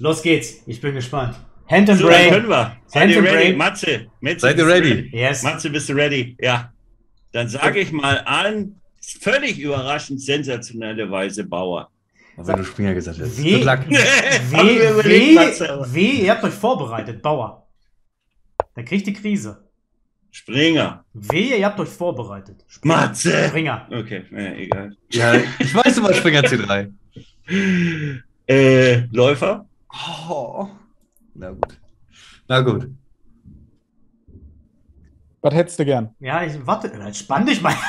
Los geht's. Ich bin gespannt. Hand and So, dann Brain. können wir. Seid Hand ihr ready? Brain. Matze, Matze, Seid ihr du ready? Yes. Matze, bist du ready? Ja. Dann sage ich mal an, völlig überraschend sensationelle Weise Bauer. Aber wenn du Springer gesagt hättest. Wie? Aber- weh, weh, ihr habt euch vorbereitet, Bauer. Dann kriegt die Krise. Springer. Wehe, ihr habt euch vorbereitet. Springer. Matze. Springer. Okay, ja, egal. Ja, ich weiß immer Springer C3. Äh, Läufer. Oh. Na gut. Na gut. Was hättest du gern? Ja, ich warte. Entspann dich mal.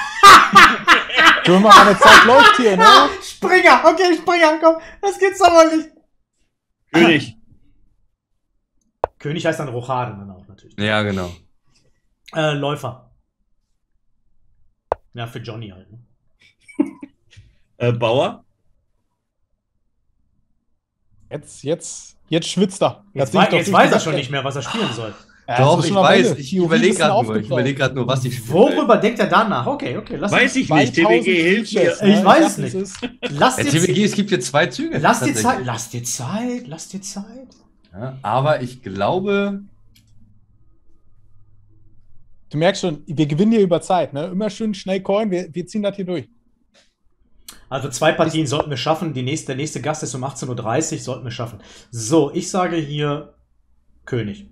Du mal, meine Zeit läuft hier, ne? Springer. Okay, Springer. Komm. Das geht's aber nicht. König. König heißt dann Rochade dann auch natürlich. Ja, genau. Äh, Läufer. Ja, für Johnny halt. Ne? Äh, Bauer. Jetzt, jetzt, jetzt schwitzt er. Jetzt, doch jetzt weiß er schon nicht mehr, was er spielen soll. Ja, Doch, ich weiß. Ich überlege gerade nur. Ich aufgebraucht. überlege gerade nur, was ich spiele. Worüber denkt er danach? Okay, okay. Lass Weiß ich nicht. 2000 TBG hilft mir. Ich ne? weiß es nicht. ist. Lass dir, TBG, es gibt hier zwei Züge. lass dir. Zeit. Lass dir Zeit. Lass dir Zeit. Ja, aber ich glaube, Du merkst schon, wir gewinnen hier über Zeit, ne? Immer schön schnell Coin, wir, wir ziehen das hier durch. Also zwei Partien sollten wir schaffen. Die nächste, der nächste Gast ist um 18.30 Uhr. Sollten wir schaffen. So, ich sage hier König.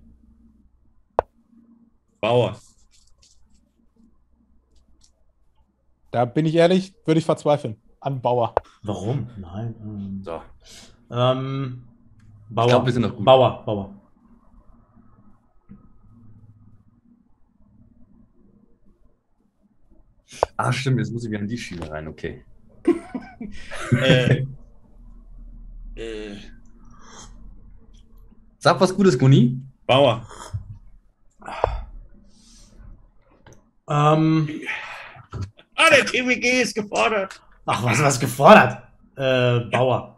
Bauer. Da bin ich ehrlich, würde ich verzweifeln. An Bauer. Warum? Nein. Ähm, so. ähm, Bauer. Ich glaub, wir sind noch gut. Bauer, Bauer. Ah, stimmt, jetzt muss ich wieder in die Schiene rein, okay. Äh, äh, Sag was Gutes, Guni. Bauer. Ähm, Ah, der TBG ist gefordert. ach, was was gefordert? Äh, Bauer.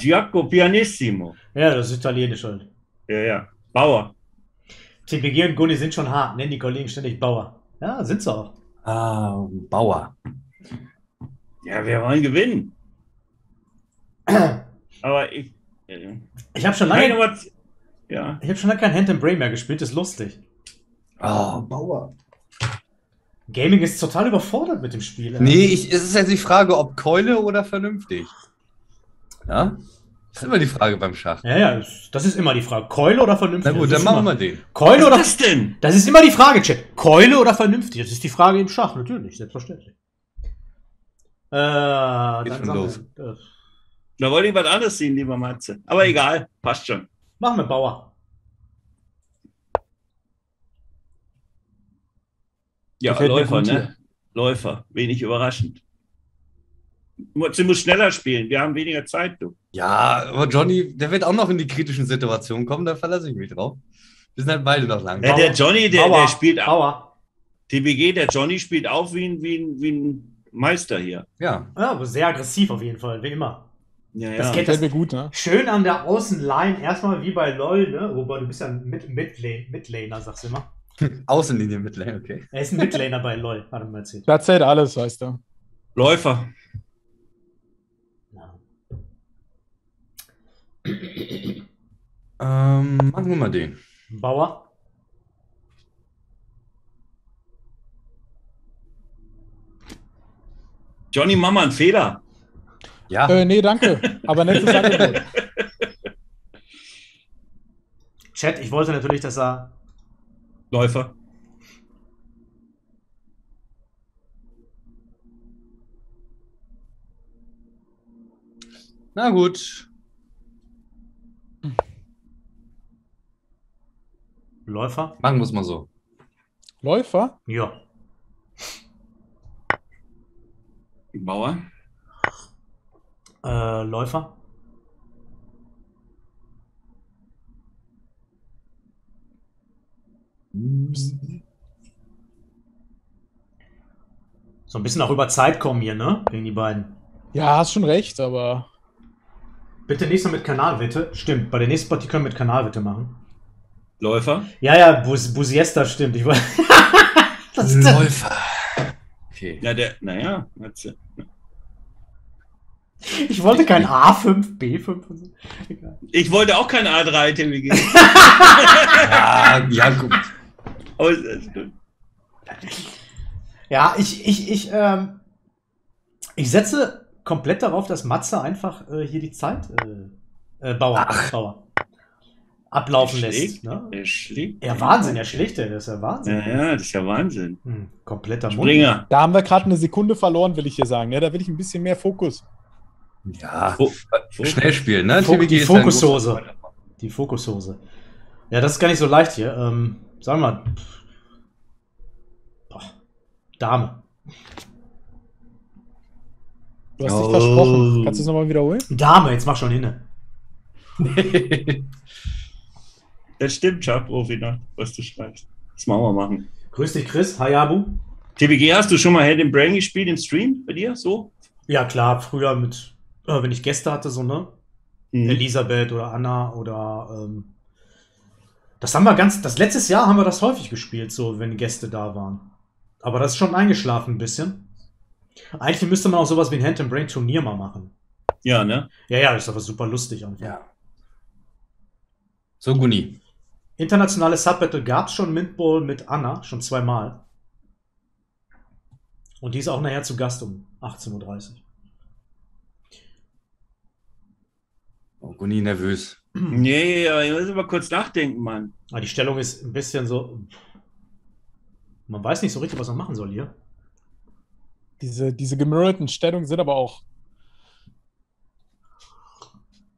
Giacomo Pianissimo. Ja, das ist italienisch halt. Ja, ja. Bauer. TPG und Gunni sind schon hart. Nennen die Kollegen ständig Bauer. Ja, sind sie auch. Ah, Bauer. Ja, wir wollen gewinnen. Aber ich. Äh, Ich habe schon keine lange, was. Ja. ich habe schon lange kein Hand and Brain mehr gespielt. Ist lustig. Oh, Bauer. Gaming ist total überfordert mit dem Spiel. Nee, ich, es ist jetzt die Frage, ob Keule oder vernünftig. Ja? Das ist immer die Frage beim Schach. Ja, ja, das ist immer die Frage. Keule oder vernünftig? Na gut, Das dann machen wir den. Keule Was oder. ist das denn? Das ist immer die Frage, Chat. Keule oder vernünftig? Das ist die Frage im Schach, natürlich, selbstverständlich. Äh, schon sagen los. Wir, Da wollte ich was anderes sehen, lieber Matze. Aber egal, passt schon. machen wir Bauer. Ja, Gefällt Läufer, ne? hier. Läufer. Wenig überraschend. Sie muss schneller spielen. Wir haben weniger Zeit, du. Ja, aber Johnny, der wird auch noch in die kritischen Situationen kommen, da verlasse ich mich drauf. Wir sind halt beide noch lang. Ja, der Johnny, der, Bauer. der spielt auch. TBG, der Johnny spielt auch wie ein, wie ein, wie ein Meister hier. Ja. Ja, aber sehr aggressiv auf jeden Fall, wie immer. Ja, Das ja. geht- Gefällt mir gut, ne? Schön an der Außenline, erstmal wie bei LOL, ne? Wobei du bist ja ein Mid Midlane, Midlaner, sagst du immer. Außenlinie Midlane, okay. Er ist ein Midlaner bei LOL, hat er mir erzählt. Da zählt alles, weißt du. Läufer. Ja. Ähm, machen wir mal den. Bauer. Johnny, mach mal einen Fehler. Ja, Äh, nee, danke. Aber nettes Angebot. Chat, ich wollte natürlich, dass er. Läufer. na gut. Läufer? Machen wir es mal so. Läufer? Ja. Bauer. Äh, Läufer? So ein bisschen auch über Zeit kommen hier, ne? Gegen die beiden. Ja, hast schon recht, aber Bitte nicht so mit Kanalwette. Stimmt, bei der nächsten Partie können wir mit Kanalwette machen. Läufer. Ja, ja, Bus Busiesta stimmt. Ich das? Läufer. Okay. Ja, der, naja, Matze. Ich wollte kein A5, B5 und so. Egal. Ich wollte auch kein A3 TWG. Ja, ja, gut. Aber es ist gut. Ja, ich, ich, ich, ähm, ich setze komplett darauf, dass Matze einfach äh, hier die Zeit, äh, äh, Bauer, Bauer, ablaufen Er lässt. schlägt, Ne? Er schlägt. Ja, Wahnsinn, er schlägt, ey, das ist ja Wahnsinn. Ja, ja, das ist ja Wahnsinn. Hm, kompletter Mund. Springer. Da haben wir gerade eine Sekunde verloren, will ich hier sagen. Ne? Da will ich ein bisschen mehr Fokus. Ja, Fo- schnell spielen, ne? Fo- TWG die Fokushose. Die Fokushose. Ja, das ist gar nicht so leicht hier. Ähm, sagen wir mal. Boah, Dame. Du hast dich Oh. versprochen. Kannst du es nochmal wiederholen? Dame, jetzt mach schon hin. Das stimmt, Chuck, Profina, was du schreibst. Das machen wir machen. Grüß dich, Chris. Hayabu. TWG, hast du schon mal Head in Brain gespielt im Stream bei dir? So? Ja, klar, früher mit, äh, wenn ich Gäste hatte, so, ne? Mhm. Elisabeth oder Anna oder ähm, das haben wir ganz, das letztes Jahr haben wir das häufig gespielt, so wenn Gäste da waren. Aber das ist schon eingeschlafen ein bisschen. Eigentlich müsste man auch sowas wie ein Hand and Brain Turnier mal machen. Ja, ne? Ja, ja, das ist aber super lustig einfach. Ja. So, Guni. Internationale Subbattle gab es schon Mint Bowl mit Anna, schon zweimal. Und die ist auch nachher zu Gast um 18.30 Uhr. Oh, Guni nervös. Nee, aber ich muss aber kurz nachdenken, Mann. Aber die Stellung ist ein bisschen so. Man weiß nicht so richtig, was man machen soll hier. Diese, diese gemirrorten Stellungen sind aber auch.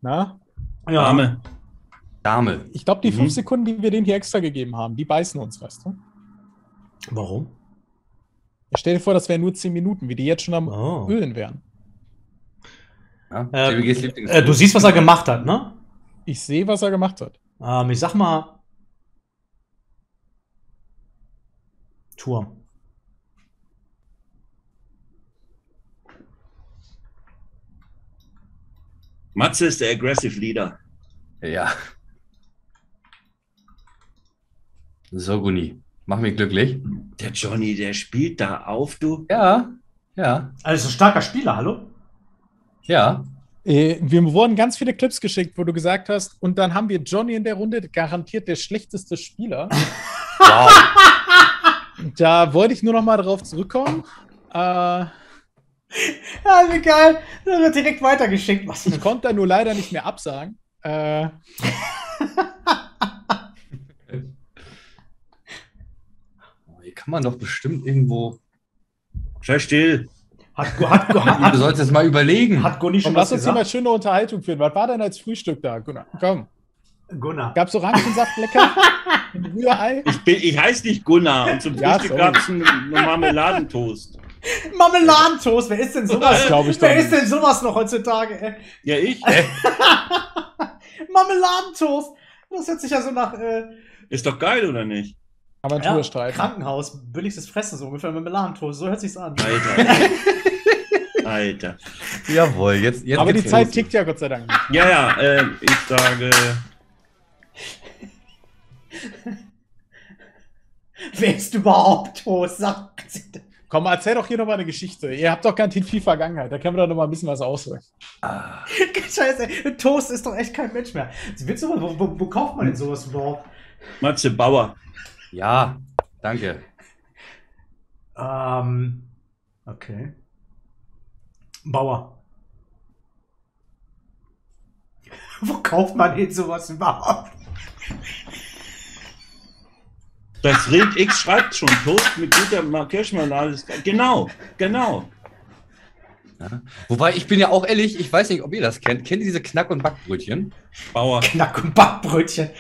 Na? Arme. Dame. Ich glaube, die Mhm. fünf Sekunden, die wir denen hier extra gegeben haben, die beißen uns, weißt du? Warum? Stell dir vor, das wären nur zehn Minuten, wie die jetzt schon am Oh. Ölen wären. Ja, Ähm, Lieblings Äh, du siehst, was er gemacht hat, ne? Ich sehe, was er gemacht hat. Ähm, ich sag mal. Turm. Matze ist der Aggressive Leader. Ja. So, Guni. Mach mich glücklich. Der Johnny, der spielt da auf, du. Ja. Ja. Also ein starker Spieler, hallo? Ja. Äh, Wir wurden ganz viele Clips geschickt, wo du gesagt hast, und dann haben wir Johnny in der Runde, garantiert der schlechteste Spieler. Wow. da wollte ich nur noch mal drauf zurückkommen. Äh, Ja, wie geil. Das wird direkt weitergeschickt. Was ich konnte da nur leider nicht mehr absagen. Äh, Oh, Hier kann man doch bestimmt irgendwo. Sei still. Hat, hat, hat, Du solltest es mal überlegen. hat Gunni schon komm, was lass uns hier mal schöne Unterhaltung führen. Was war denn als Frühstück da? Gunnar? Komm. Gunnar. Gab's Orangensaft lecker? Rührei? Ich, bin, ich heiße nicht Gunnar und zum Ja, Frühstück es einen Marmeladentoast. Marmeladentoast. Wer ist denn sowas? Ich Wer ist denn sowas noch heutzutage? Ey? Ja, ich. Marmeladentoast. Das hört sich ja so nach äh, Ist doch geil, oder nicht? Ja, Aventurstreit. Krankenhaus, billigstes Fressen, so ungefähr Marmeladentoast. So hört sich's an. Alter. Alter. Jawohl, jetzt, jetzt Aber die geht's Zeit los. tickt ja Gott sei Dank. nicht. Ja, ja, äh, ich sage. Wer ist überhaupt Toast? Komm, erzähl doch hier noch mal eine Geschichte. Ihr habt doch garantiert viel Vergangenheit. Da können wir doch noch mal ein bisschen was ausholen. Ah, Scheiße, ey. Toast ist doch echt kein Mensch mehr. Willst du mal, wo, wo, wo kauft man denn sowas überhaupt? Matze Bauer. Ja, danke. Ähm, okay. Bauer. Wo kauft man denn sowas überhaupt? Das Red X schreibt schon Toast mit guter Ma- Kirschmarmelade. ist geil. Genau, genau. Ja. Wobei, ich bin ja auch ehrlich, ich weiß nicht, ob ihr das kennt. Kennt ihr diese Knack- und Backbrötchen? Bauer. Knack- und Backbrötchen.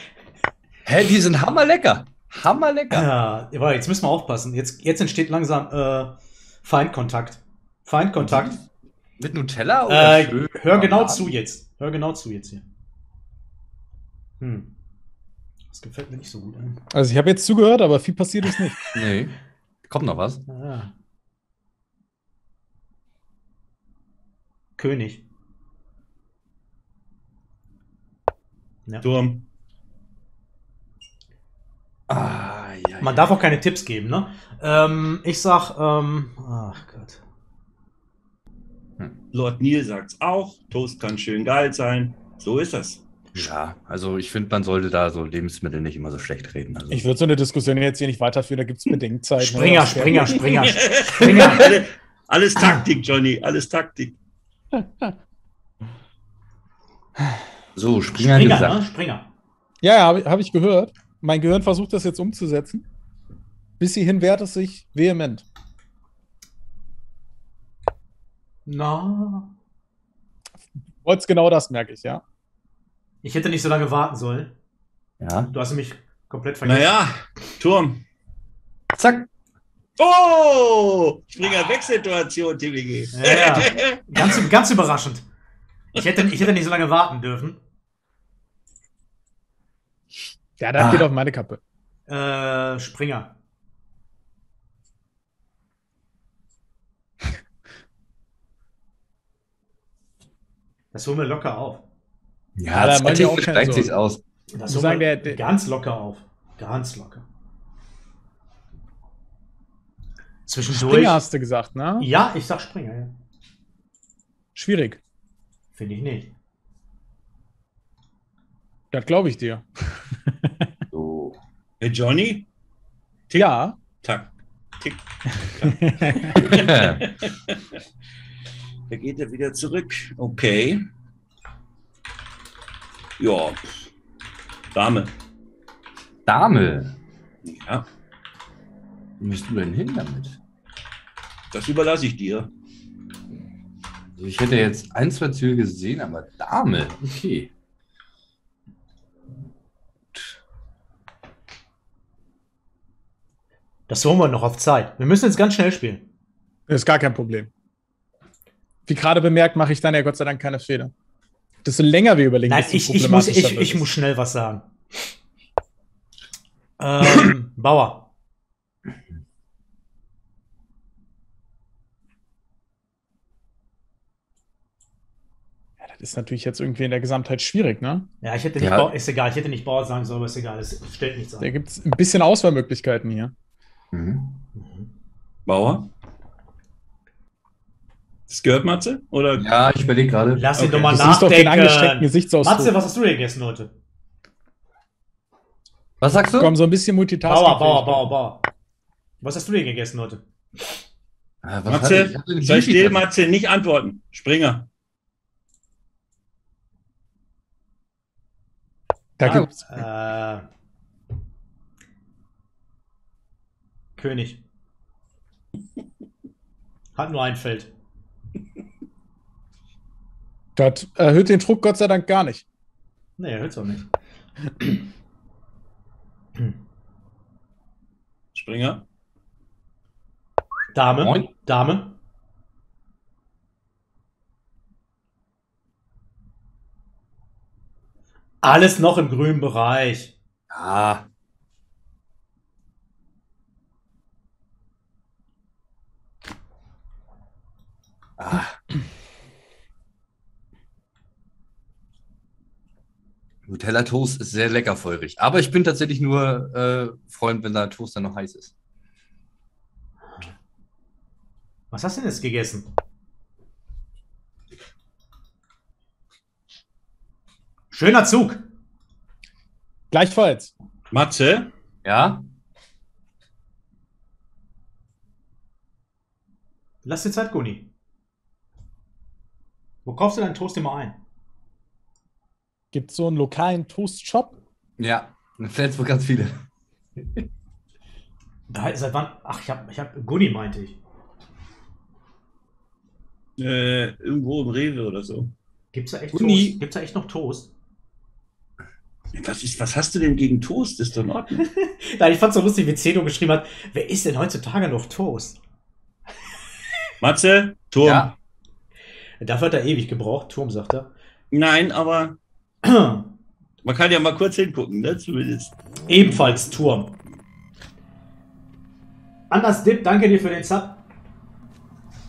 Hä, die sind hammerlecker. Hammerlecker. Ja, aber jetzt müssen wir aufpassen. Jetzt, jetzt entsteht langsam äh, Feindkontakt. Feindkontakt. Mit Nutella oder Äh, hör genau zu jetzt. Hör genau zu jetzt hier. Hm. Das gefällt mir nicht so gut. Ey. Also ich habe jetzt zugehört, aber viel passiert ist nicht. Nee. Kommt noch was? Ah. König. Ja. Turm. Ah, ja, Man darf auch keine Tipps geben, ne? Ähm, ich sag, ähm, ach Gott. Hm. Lord Neil sagt's auch. Toast kann schön geil sein. So ist das. Ja, also ich finde, man sollte da so Lebensmittel nicht immer so schlecht reden. Also, Ich würde so eine Diskussion jetzt hier nicht weiterführen, da gibt es Bedenkzeit. Springer, ne? Springer, Springer, Springer. Alle- Alles Taktik, Johnny. Alles Taktik. so, Springer, Springer, gesagt. ne? Springer. Ja, ja habe hab ich gehört. Mein Gehirn versucht das jetzt umzusetzen. Bis hierhin wehrt es sich vehement. Na, Wollt's genau das, merke ich, ja. ich hätte nicht so lange warten sollen. Ja. Du hast mich komplett vergessen. Naja, Turm. Zack. Oh! Springer Wechselsituation, TWG. Ja, ja. Ganz, ganz überraschend. Ich hätte, ich hätte nicht so lange warten dürfen. Ja, das Ah. geht auf meine Kappe. Äh, Springer. Das holen wir locker auf. Ja, da das wir auch steigt sich aus. Das holen sagen, wir der- der- ganz locker auf. Ganz locker. Zwischendurch. Springer hast du gesagt, ne? Ja, ich sag Springer, ja. Schwierig. Finde ich nicht. Das glaube ich dir. So. Hey, Johnny? Ja. Tack. Tick. Da geht er wieder zurück. Okay. Ja. Dame. Dame. Ja, Wo bist du denn hin damit? das überlasse ich dir. Also ich hätte jetzt ein, zwei Züge gesehen, aber Dame. Okay. Das holen wir noch auf Zeit. Wir müssen jetzt ganz schnell spielen. Das ist gar kein Problem. Wie gerade bemerkt, mache ich dann ja Gott sei Dank keine Fehler. Desto länger wir überlegen, Nein, desto ich, ich, muss, ich, ich muss schnell was sagen. Ähm, Bauer. Ja, das ist natürlich jetzt irgendwie in der Gesamtheit schwierig, ne? Ja, ich hätte nicht Ja. Bauer, ist egal, ich hätte nicht Bauer sagen sollen, aber ist egal, es stellt nichts Da an. gibt es ein bisschen Auswahlmöglichkeiten hier. Mhm. Bauer? Das gehört Matze? Oder? Ja, ich überlege gerade. Lass ihn Okay. doch mal Du siehst doch den nachdenken. Gesichtsausdruck. Matze, was hast du denn gegessen heute? Was sagst du? Komm, so ein bisschen Multitasking. Bauer, Bauer, Bauer, Bauer. Was hast du denn gegessen heute? Ich? Ich Matze, sei still, Matze, nicht antworten. Springer. Da Ah, gibt's, Äh, König. Hat nur ein Feld. das erhöht den Druck Gott sei Dank gar nicht. Nee, er hört's auch nicht. Springer. Dame. Moin. Dame. Alles noch im grünen Bereich. Ah. Ah. Nutella Toast ist sehr lecker feurig. Aber ich bin tatsächlich nur äh, Freund, wenn der Toast dann noch heiß ist. Was hast du denn jetzt gegessen? Schöner Zug. Gleichfalls. Matze. Ja? Lass dir Zeit, Guni. Wo kaufst du deinen Toast immer ein? Gibt so einen lokalen Toast-Shop? Ja. In Flensburg ganz viele. Da, seit wann? Ach, ich hab, ich hab, Guni meinte ich. Äh, irgendwo im Rewe oder so. Gibt's da echt Guni. Toast? Gibt's da echt noch Toast? Was, ist, was hast du denn gegen Toast? Ist doch in Ordnung. Nein, ich fand's so lustig, wie Cedo geschrieben hat, wer isst denn heutzutage noch Toast? Matze, Turm. Ja. Dafür hat er ewig gebraucht, Turm, sagt er. Nein, aber man kann ja mal kurz hingucken, ne? Zumindest. Ebenfalls Turm. Anders Dip, danke dir für den Sub.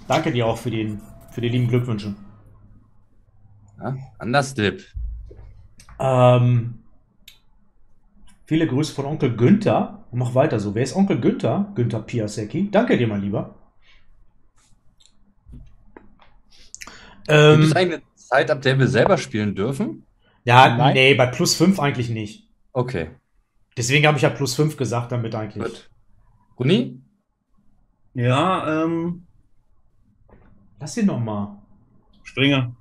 Danke dir auch für, den, für die lieben Glückwünsche. ja. Anders Dip. Ähm, viele Grüße von Onkel Günther. Und mach weiter so. Wer ist Onkel Günther? Günther Piasecki. Danke dir, mein Lieber. Gibt es Ähm, eine Zeit, ab der wir selber spielen dürfen? ja, Nein. nee, bei plus 5 eigentlich nicht. Okay, Deswegen habe ich ja plus 5 gesagt, damit eigentlich. gut. Guni? Ja, ähm, Lass ihn noch mal. Springer.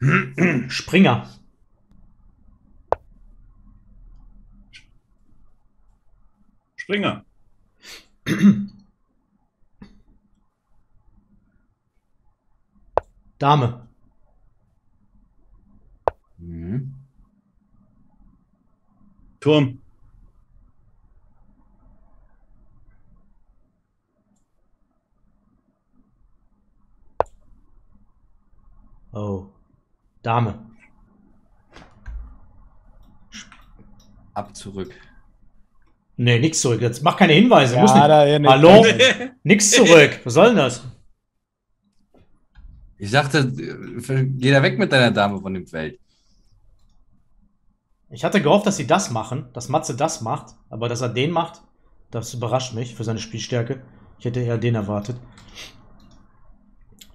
Springer. Springer. Dame. Mhm. Turm. Oh. Dame. Ab zurück. Nee, nix zurück. Jetzt mach keine Hinweise. Ja, muss nicht. da, ja, nee. Hallo? Nix zurück. Was soll denn das? Ich sagte, äh, geh da weg mit deiner Dame von dem Feld. Ich hatte gehofft, dass sie das machen, dass Matze das macht, aber dass er den macht, das überrascht mich für seine Spielstärke. Ich hätte eher den erwartet.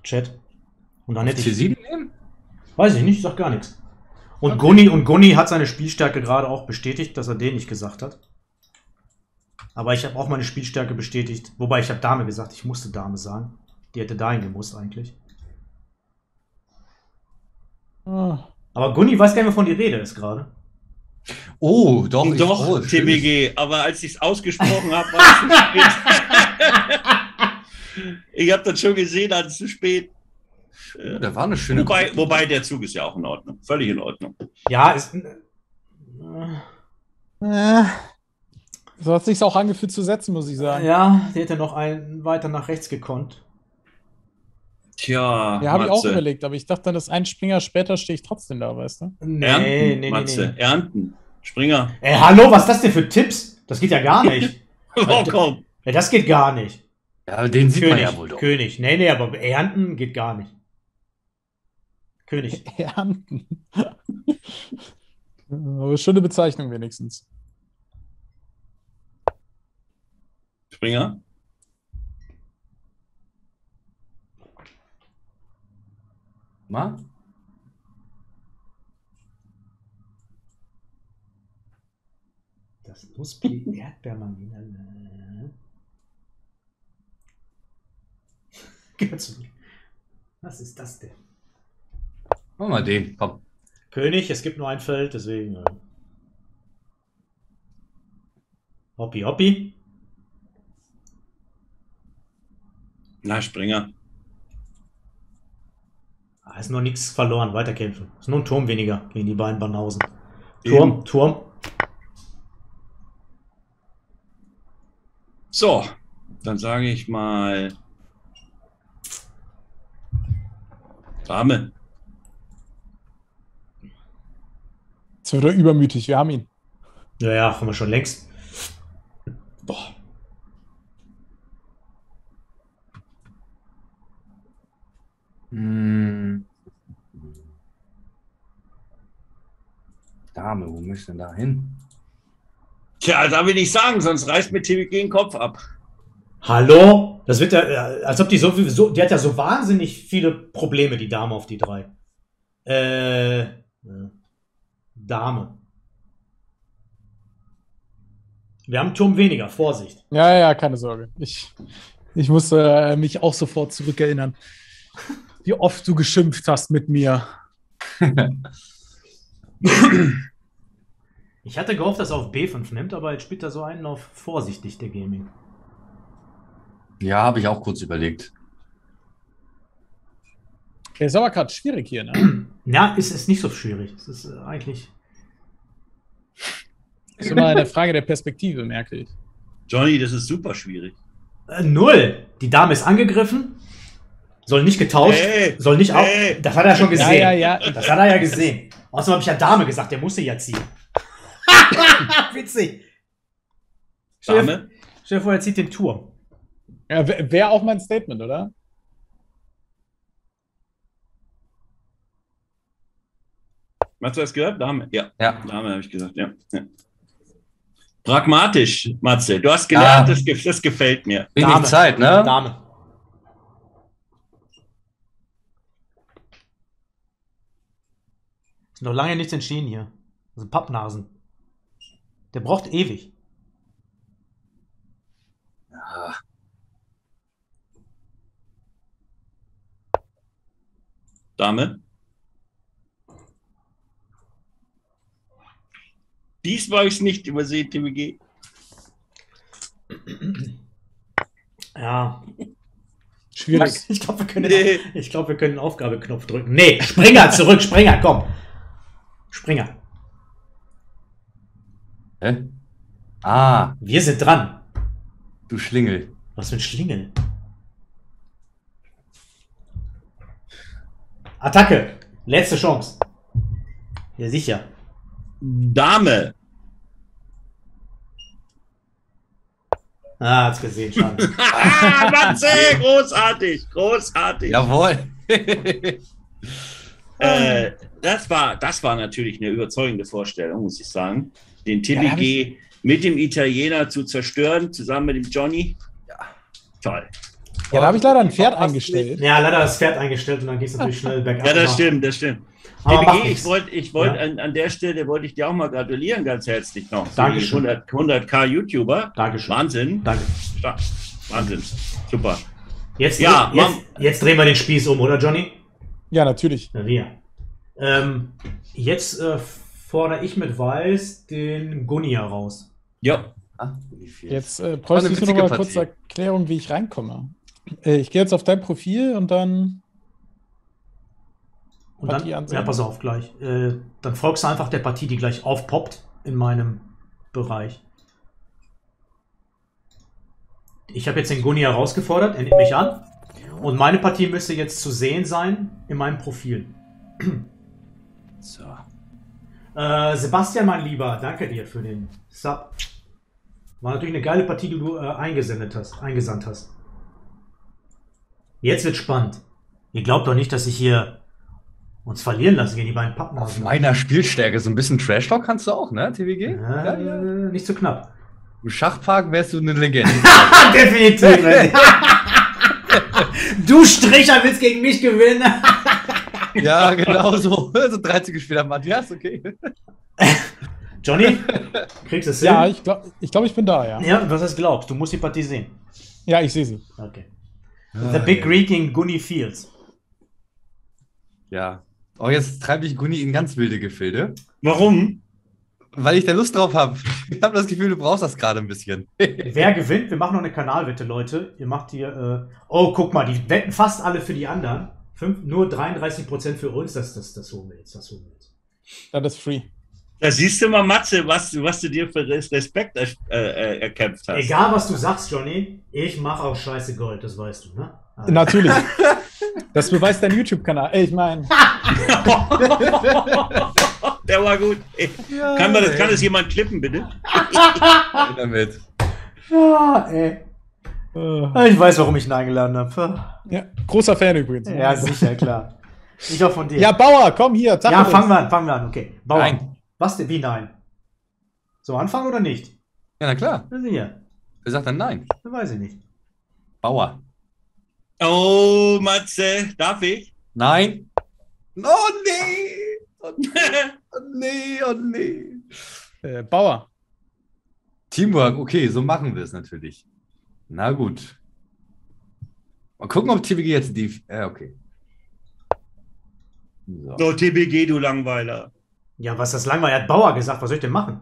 Chat. Und dann hätte ich. C7 nehmen? Weiß ich nicht, ich sag gar nichts. Und Okay. Gunni und Gunni hat seine Spielstärke gerade auch bestätigt, dass er den nicht gesagt hat. Aber ich habe auch meine Spielstärke bestätigt. Wobei ich habe Dame gesagt, ich musste Dame sagen. Die hätte dahin gemusst eigentlich. Ah. Aber Gunni weiß gar nicht, wovon die Rede ist gerade. Oh, doch. ich- Doch, oh, schön. TBG. Aber als ich es ausgesprochen habe, war es zu spät. ich habe das schon gesehen, als zu spät. Oh, da war eine schöne Wobei, wobei der Zug ist ja auch in Ordnung. Völlig in Ordnung. Ja, ist. äh, Äh, so hat sich auch angefühlt zu setzen, muss ich sagen. Ja, der hätte noch einen weiter nach rechts gekonnt. Tja, Ja, habe ich auch überlegt, aber ich dachte dann, dass ein Springer später stehe ich trotzdem da, weißt du? Nee, Ernten, nee, nee, Matze. nee. Ernten. Springer. Ey, hallo, was ist das denn für Tipps? Das geht ja gar nicht. Oh, komm. Ja, das geht gar nicht. Ja, den sieht man König, ja wohl doch. König. Nee, nee, aber ernten geht gar nicht. König. Ernten. aber schöne Bezeichnung wenigstens. Springer. Mal? Das Nussbli Erdbeermarine. Gehört zu mir. Was ist das denn? Mach mal den, komm. König, es gibt nur ein Feld, deswegen. äh. Hoppi, hoppi. Na, Springer. Ah, ist noch nichts verloren, weiterkämpfen. Ist nur ein Turm weniger gegen die beiden Banausen. Turm, Eben. Turm. So, dann sage ich mal Dame. Jetzt wird er übermütig, wir haben ihn. Ja, ja, haben wir schon längst. Boah. Hm. Dame, wo möchtest du denn da hin? Tja, darf ich nicht sagen, sonst reißt mir TBG den Kopf ab. Hallo? Das wird ja, äh, als ob die so, so, die hat ja so wahnsinnig viele Probleme, die Dame auf die drei. Äh, Dame. Wir haben Turm weniger, Vorsicht. Ja, ja, keine Sorge. Ich, ich musste äh, mich auch sofort zurückerinnern, wie oft du geschimpft hast mit mir. Ich hatte gehofft, dass er auf B5 nimmt, aber jetzt spielt er so einen auf vorsichtig, der Gaming. Ja, habe ich auch kurz überlegt. Der ist aber gerade schwierig hier, ne? Ja, ist, ist nicht so schwierig. Es ist äh, eigentlich. Das ist immer eine Frage der Perspektive, merke ich. Johnny, das ist super schwierig. Äh, null. Die Dame ist angegriffen. Soll nicht getauscht. Hey, soll nicht auch. hey. Das hat er schon gesehen. Ja, ja, ja. Das hat er ja gesehen. Außerdem habe ich ja Dame gesagt, der musste ja ziehen. Witzig. Stell dir, Dame. stell dir vor, er zieht den Turm. ja Wäre auch mein Statement, oder? Hast du das gehört? Dame. Ja, Ja. Dame habe ich gesagt, ja. ja. Pragmatisch, Matze. Du hast gelernt, Ja. das, das gefällt mir. Wenig Zeit, ne? Dame. Ist noch lange nichts entschieden hier. Das sind Pappnasen. Der braucht ewig. Dame. Diesmal ich nicht übersehen, TWG. Ja. Schwierig. Ich glaube, wir können, Nee. ich glaub, wir können den Aufgabeknopf drücken. Nee, Springer, zurück, Springer, komm. Springer. Hä? Ah, Wir sind dran. du Schlingel. Was für ein Schlingel. Attacke. Letzte Chance. Ja, sicher. Dame. Ah, hat's gesehen, schon. Ah, Matze, großartig, großartig. Jawohl. Äh, das, war, das war natürlich eine überzeugende Vorstellung, muss ich sagen. Den Ja, hab TBG mit dem Italiener zu zerstören, zusammen mit dem Johnny. Ja. Toll. Ja, da habe ich leider ein Pferd eingestellt. ja, leider das Pferd eingestellt und dann geht's natürlich schnell bergab. Ja, das stimmt, das stimmt. Aber TBG, ich wollte ich wollt Ja. an, an der Stelle wollte ich dir auch mal gratulieren, ganz herzlich noch. Dankeschön. 100, 100k YouTuber. Dankeschön. Wahnsinn. Danke. Wahnsinn. Super. Jetzt, Ja, jetzt, jetzt drehen wir den Spieß um, oder Johnny? Ja, natürlich. Na, wir. Ähm, jetzt äh, fordere ich mit Weiß den Gunnia raus. Ja. Ah? Jetzt äh, bräuchte eine ich nur noch mal kurz. Erklärung, wie ich reinkomme. Äh, ich gehe jetzt auf dein Profil und dann. Und dann, ansehen. ja, pass auf, gleich. Äh, dann folgst du einfach der Partie, die gleich aufpoppt in meinem Bereich. Ich habe jetzt den Gunni herausgefordert, er nimmt mich an. Und meine Partie müsste jetzt zu sehen sein in meinem Profil. So. Äh, Sebastian, mein Lieber, danke dir für den Sub. War natürlich eine geile Partie, die du äh, eingesendet hast, eingesandt hast. Jetzt wird spannend. Ihr glaubt doch nicht, dass ich hier uns verlieren lasse gegen die beiden Auf Pappenhausen. meiner Spielstärke so ein bisschen Trash-Talk kannst du auch, ne, TWG? Äh, Ja, ja. Nicht zu knapp. Im Schachpark wärst du eine Legende. Definitiv. du Stricher willst gegen mich gewinnen. ja, genau so. So 30 Spieler Matthias, okay. Johnny, kriegst du es hin? Ja, ich glaube, ich, glaub, ich bin da, ja. ja, was heißt glaubst? Du musst die Partie sehen. Ja, ich sehe sie. Okay. The Big Greek gegen Gunny Fields. Ja. Oh, jetzt treibe ich Gunni in ganz wilde Gefilde, Warum? weil ich da Lust drauf habe. Ich habe das Gefühl, du brauchst das gerade ein bisschen. Wer gewinnt? Wir machen noch eine Kanalwette, Leute. Ihr macht hier. Äh, oh, guck mal, die wetten fast alle für die anderen. Fünf, nur 33% für uns. Das, das, das holen wir jetzt. Das holen wir jetzt. Ja, das ist free. Da siehst du mal, Matze, was, was du dir für Res- Respekt äh, äh, erkämpft hast. Egal, was du sagst, Johnny, ich mache auch scheiße Gold. Das weißt du, ne? Also, Natürlich. Das beweist dein YouTube-Kanal. Ey, ich meine, Der war gut. Ey, Kann, man das, kann das jemand klippen, bitte? damit? ja, ey. Äh, Ich weiß, warum ich ihn eingeladen habe. ja, großer Fan übrigens. Ja, sicher, klar. Ich auch von dir. Ja, Bauer, komm hier. ja fangen wir an, fangen wir an. Okay. Bauer. Nein. Was denn? Wie nein? So anfangen oder nicht? Ja, na klar. Sicher. Wer sagt dann nein? Das weiß ich nicht. Bauer. Oh, Matze, darf ich? Nein. Oh nee. Oh nee, oh nee, oh nee. Äh, Bauer. Teamwork, okay, so machen wir es natürlich. Na gut. Mal gucken, ob TWG jetzt die. Ja, okay. So. So, TBG, du Langweiler. Ja, was ist das langweilig? Er hat Bauer gesagt. Was soll ich denn machen?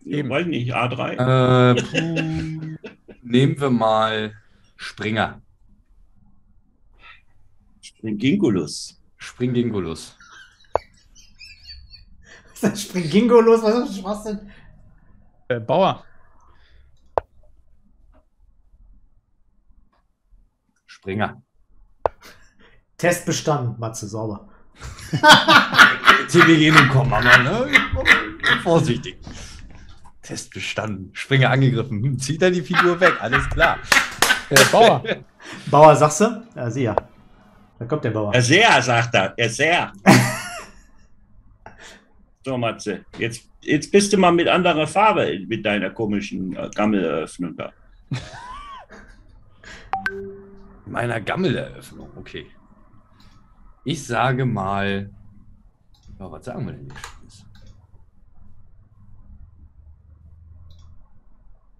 Ich weiß nicht, A3. Äh, puh, nehmen wir mal Springer. Gingulus. Springgingulus. Was ist Springingo los? Was ist das Spaß denn? Äh, Bauer. Springer. Test bestanden, Matze, sauber. TWG nun komm, Mama, ne? Vorsichtig. Test bestanden. Springer angegriffen. Hm, zieht er die Figur weg, alles klar. Äh, Bauer. Bauer, sagst du? Ja, sieh ja. Da kommt der Bauer. Er sehr, sagt er. Er sehr. so, Matze, jetzt jetzt bist du mal mit anderer Farbe mit deiner komischen äh, Gammeleröffnung da. Meiner Gammeleröffnung, okay. Ich sage mal. Ja, was sagen wir denn jetzt?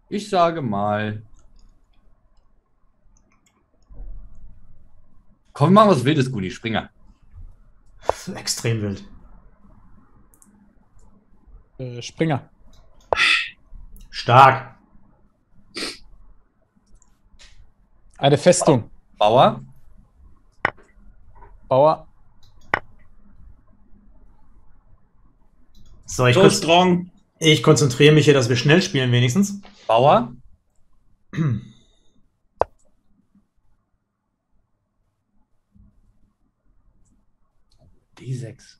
Ich sage mal. Komm, machen wir was Wildes, Guni, Springer. Extrem wild. Äh, Springer. Stark. Eine Festung. Bauer. Bauer. So, ich, So kon strong. ich konzentriere mich hier, dass wir schnell spielen wenigstens. Bauer. D6.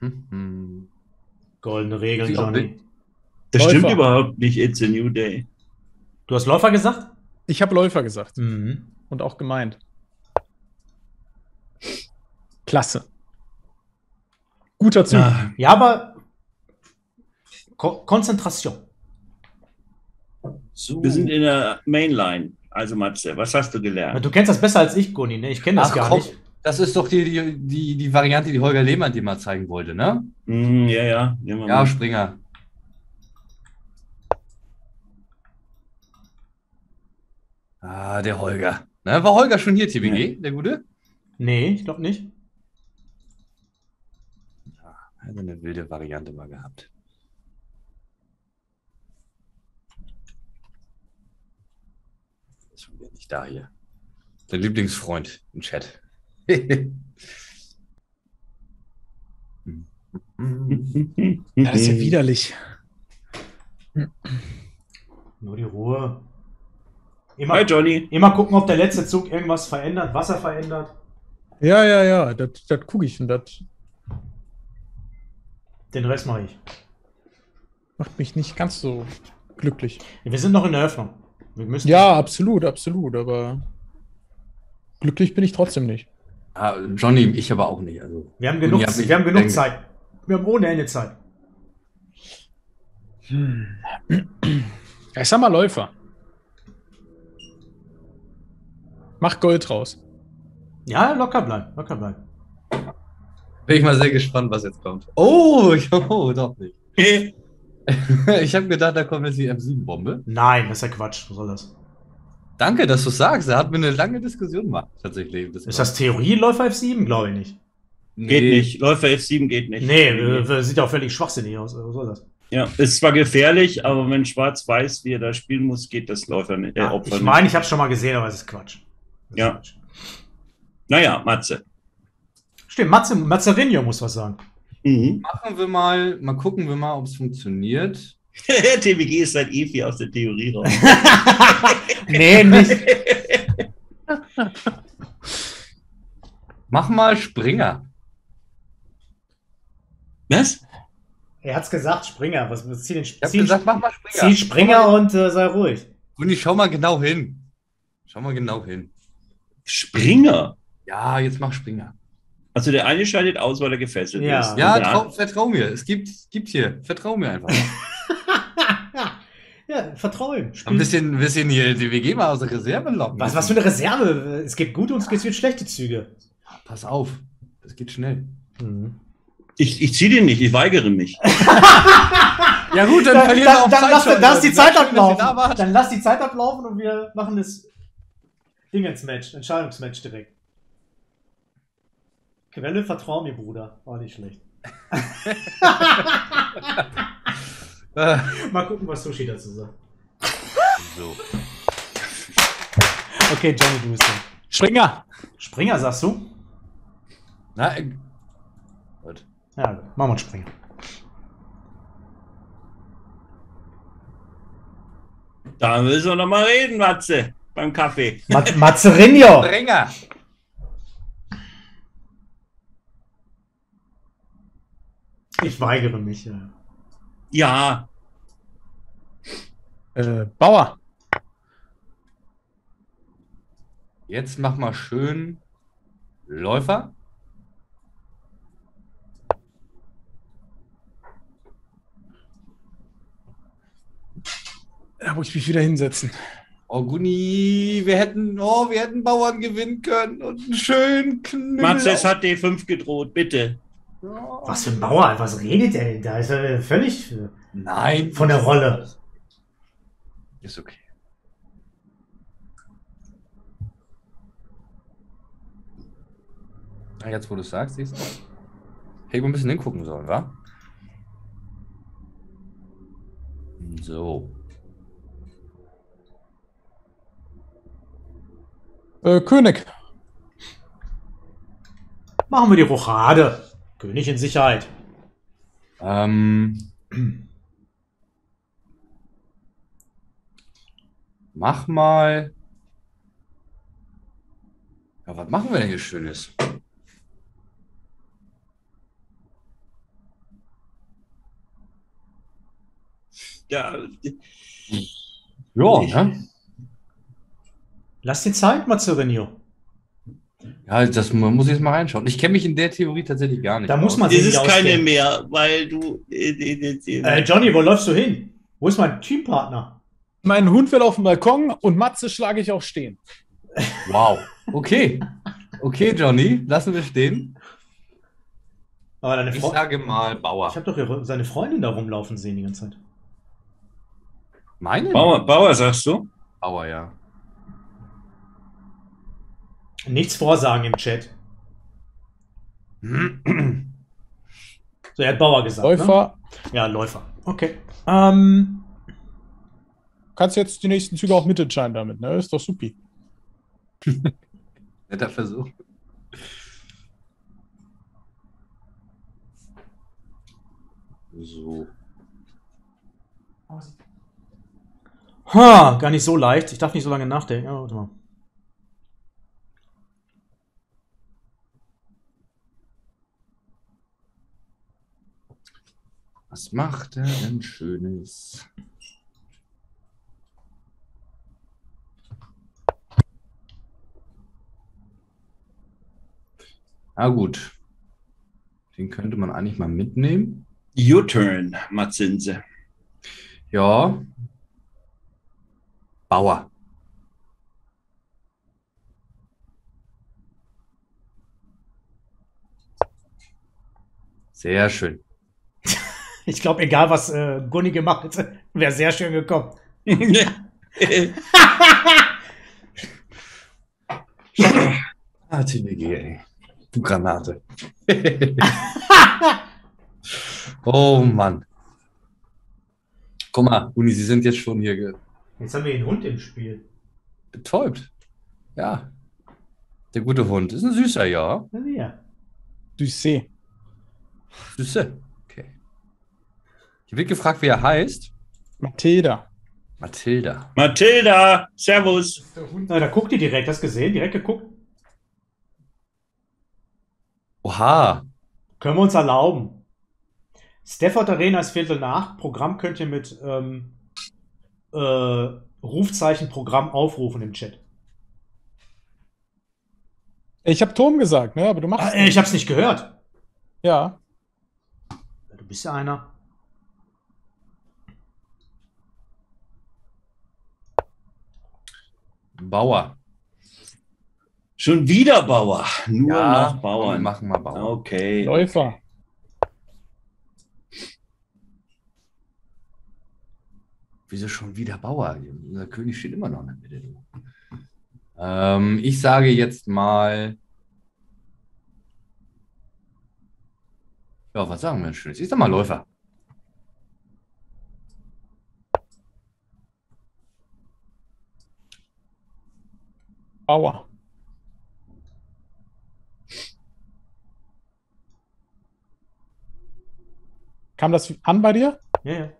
Mhm. Goldene Regeln, Johnny. Das Läufer. stimmt überhaupt nicht. It's a new day. Du hast Läufer gesagt? Ich habe Läufer gesagt Mhm. und auch gemeint. Klasse. Guter Zug. Ja. Ja, aber Ko Konzentration. So. Wir sind in der Mainline. Also Matze, was hast du gelernt? Du kennst das besser als ich, Gunni, ne? Ich kenne das Ach, gar komm. nicht. Das ist doch die, die, die, die Variante, die Holger Lehmann dir mal zeigen wollte, ne? Hm, ja, ja. Ja, mal. Springer. Ah, der Holger. Ne, war Holger schon hier, TBG, der Gute? Nee, ich glaube nicht. Hat eine wilde Variante mal gehabt. Ist schon wieder nicht da hier. Dein Lieblingsfreund im Chat. Das ist ja widerlich. Nur die Ruhe. Immer, Hi Johnny. immer gucken, ob der letzte Zug irgendwas verändert, was er verändert. Ja, ja, ja. Das gucke ich und das Den Rest mache ich. macht mich nicht ganz so glücklich. Wir sind noch in der Öffnung. Wir müssen Ja, absolut, absolut. Aber glücklich bin ich trotzdem nicht. Ah, Johnny, ich aber auch nicht. Also, Wir haben genug, mich- wir haben genug Zeit. Wir haben ohne Ende Zeit. Ich sag mal Läufer. Mach Gold raus. Ja, locker bleiben, locker bleiben. bin ich mal sehr gespannt, was jetzt kommt. Oh, ich, oh doch nicht. Ich habe gedacht, da kommt jetzt die M7-Bombe. Nein, das ist ja Quatsch. Was soll das? Danke, dass du sagst. Er hat mir eine lange Diskussion gemacht, tatsächlich. Ist das Theorie Läufer F7? Glaube ich nicht. Geht nicht. Läufer F7 geht nicht. Nee, äh, äh, sieht auch völlig schwachsinnig aus. Was soll das? Ja, ist zwar gefährlich, aber wenn Schwarz weiß, wie er da spielen muss, geht das Läufer nicht. Äh, Ja, Opfer ich meine, ich habe es schon mal gesehen, aber es ist Quatsch. Ja. Naja, Matze. Stimmt, Matze, Mazzarinho muss was sagen. Mhm. Machen wir mal, mal gucken wir mal, ob es funktioniert. TWG ist seit Evi aus der Theorie raus. nee, nicht. Mach mal Springer. Was? Er hat's gesagt, Springer. Was, was zieh den Ich habe zieh, gesagt, mach mal Springer. zieh Springer und äh, sei ruhig. Uni, schau mal genau hin. Schau mal genau hin. Springer. Ja, jetzt mach Springer. Also der eine scheidet aus, weil er gefesselt Ja. ist. Ja, trau, vertrau mir. Es gibt, gibt hier. Vertrau mir einfach. ja, vertrau ihm. Ein bisschen, ein bisschen hier die WG mal aus der Reserve locken. was, was für eine Reserve? Es gibt gute und es gibt schlechte Züge. Pass auf. Das geht schnell. Mhm. Ich, ich ziehe den nicht, ich weigere mich. Ja gut, Dann, dann, dann, lass, schon. lass die Zeit da ablaufen. Dann lass die Zeit ablaufen und wir machen das Dingens-Match, Entscheidungsmatch direkt. Quelle, vertrau mir, Bruder. War nicht schlecht. Mal gucken, was Sushi dazu sagt. so. Okay, Johnny, du bist dran. Springer. Springer, sagst du? Na, äh, gut. Ja, gut. machen wir einen Springer. Da müssen wir noch mal reden, Matze, beim Kaffee. Mat Mazzarinho! Springer. Ich weigere mich. Ja. Ja, Äh, Bauer. Jetzt mach mal schön Läufer. Da muss ich mich wieder hinsetzen. Oh, Guni, wir hätten, oh, wir hätten Bauern gewinnen können und einen schönen Knüppel. Matzes hat D5 gedroht, bitte. Was für ein Bauer, was redet der denn da? Ist er völlig äh, Nein. von der Rolle. Ist okay. Ah, Jetzt, wo du es sagst, siehst du. Hätte ich mal ein bisschen hingucken sollen, wa? So. Äh, König. Machen wir die Rochade. König in Sicherheit. Ähm. Mach mal. Ja, was machen wir denn hier Schönes? Ja, Ja, ne? Lass dir Zeit, Mazzarinho. Ja, das man muss ich jetzt mal reinschauen. Ich kenne mich in der Theorie tatsächlich gar nicht. Da muss aus. man es sich ist nicht keine auskennen. mehr, weil du. äh, äh, äh, Äh, Johnny, wo läufst du hin? Wo ist mein Teampartner? Mein Hund will auf dem Balkon und Matze schlage ich auch stehen. Wow. Okay. Okay, Johnny, lassen wir stehen. Aber deine Ich Frau. sage mal Bauer. Ich habe doch ihre, seine Freundin da rumlaufen sehen die ganze Zeit. Meine? Bauer, Bauer, sagst du? Bauer, ja. Nichts vorsagen im Chat. So, er hat Bauer gesagt. Läufer, Ne? Ja, Läufer. Okay. Ähm, kannst jetzt die nächsten Züge auch mitentscheiden damit, ne? Ist doch supi. Netter Versuch. So. ha, gar nicht so leicht. Ich darf nicht so lange nachdenken. Oh, warte mal. Was macht er denn Schönes? Na gut. Den könnte man eigentlich mal mitnehmen. U-Turn, Matzinse. Ja. Bauer. Sehr schön. Ich glaube, egal was äh, Gunni gemacht hätte, wäre sehr schön gekommen. Ah, TNG, ey. Du Granate. oh Mann. Guck mal, Uni, Sie sind jetzt schon hier ge- Jetzt haben wir den Hund im Spiel. betäubt. Ja. Der gute Hund ist ein süßer, ja. Ja. Ducé. Süße. Hier wird gefragt, wie er heißt. Matilda. Mathilda. Mathilda, Servus. Na, da guckt die direkt. Hast du gesehen? Direkt geguckt. Oha. Können wir uns erlauben. Stafford Arena ist Viertel nach. Programm könnt ihr mit ähm, äh, Rufzeichen Programm aufrufen im Chat. Ich habe Turm gesagt, ne? Aber du machst Ah, äh, ich hab's nicht gehört. Ja. Du bist ja einer. Bauer. Schon wieder Bauer. Nur Ja, noch Wir Bauern. machen mal Bauer. Okay. Läufer. Wieso schon wieder Bauer? Unser König steht immer noch in der Mitte. Ähm, ich sage jetzt mal. Ja, was sagen wir denn Schönes? Ich sag mal Läufer. Bauer. Kam das an bei dir? Ja, ja.